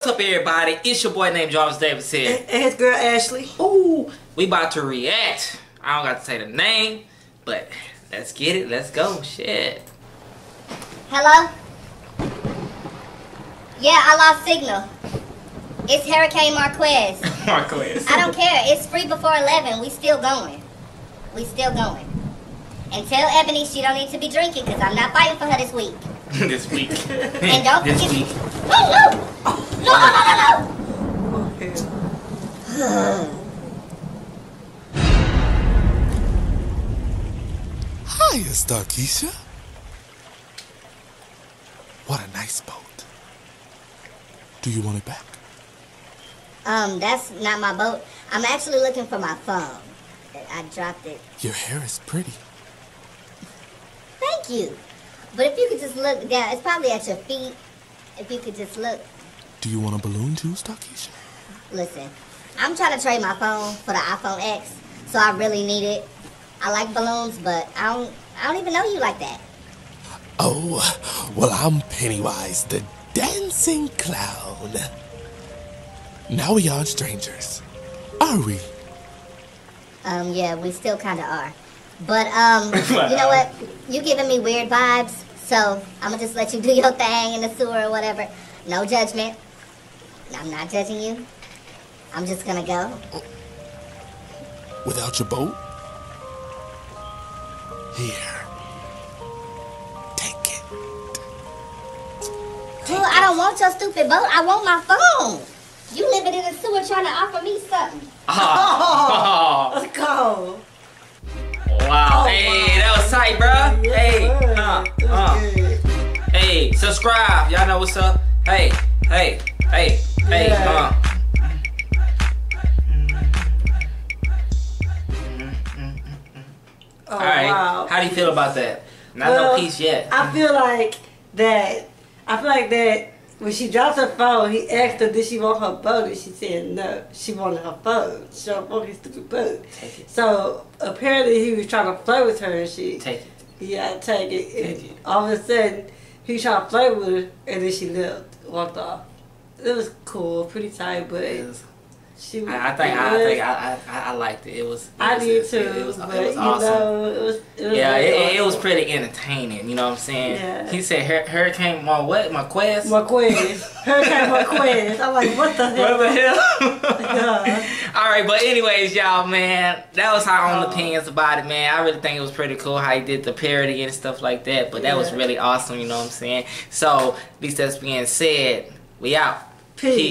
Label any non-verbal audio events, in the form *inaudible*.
What's up, everybody? It's your boy named Jarvis Davis here. And his girl Ashley. Ooh, we about to react. I don't got to say the name, but let's get it. Let's go. Shit. Hello? Yeah, I lost signal. It's Hurricane Marquez. *laughs* Marquez. I don't care. It's free before 11. We still going. We still going. And tell Ebony she don't need to be drinking because I'm not fighting for her this week. *laughs* this week. And don't this forget- week. Oh, no, no! No, no, no, no, no! Okay. Hiya, Starrkeisha. What a nice boat. Do you want it back? Um, that's not my boat. I'm actually looking for my phone. I dropped it. Your hair is pretty. Thank you. But if you could just look down, it's probably at your feet. If you could just look. Do you want a balloon too, Starrkeisha? Listen, I'm trying to trade my phone for the iPhone X, so I really need it. I like balloons, but I don't I don't even know you like that. Oh, well, I'm Pennywise, the dancing clown. Now we aren't strangers, are we? Um, yeah, we still kinda are. But um, *laughs* you know what? You giving me weird vibes, so I'm gonna just let you do your thing in the sewer or whatever. No judgment. I'm not judging you. I'm just gonna go. Without your boat? Here. Take it. Dude, I don't want your stupid boat. I want my phone. You living in the sewer trying to offer me something. *laughs* Oh. oh. Let's go. Wow. Oh, hey, wow. that was tight, bro. hey, Yes, huh, huh. good. Hey, subscribe. Y'all know what's up. Hey, hey, hey, hey, Yeah. huh. Oh, All right. Oh, wow. How do you feel about that? Not Well, no peace yet. I feel like that. I feel like that when she dropped her phone, he asked her did she want her boat, and she said no. She wanted her phone. She don't want his stupid boat. Take it. So apparently he was trying to play with her, and she Take it. yeah take it. And Take it. All of a sudden he was trying to play with her, and then she left, walked off. It was cool, pretty tight, but was- she. I, I think it I was- think I, I, I liked it. It was. It I was, did it, too, It, was, but it was awesome. know, it was. It was yeah, really it, it was pretty entertaining. You know what I'm saying? Yeah. He said Hur- Hurricane my what? Marquez. Marquez, Hurricane Marquez. I'm like, what the hell? What the hell? Yeah. *laughs* All right, but anyways, y'all, man, that was our own Oh. opinions about it, man. I really think it was pretty cool how he did the parody and stuff like that. But that was really awesome. You know what I'm saying? So, at least that's being said, we out. Peace. Peace.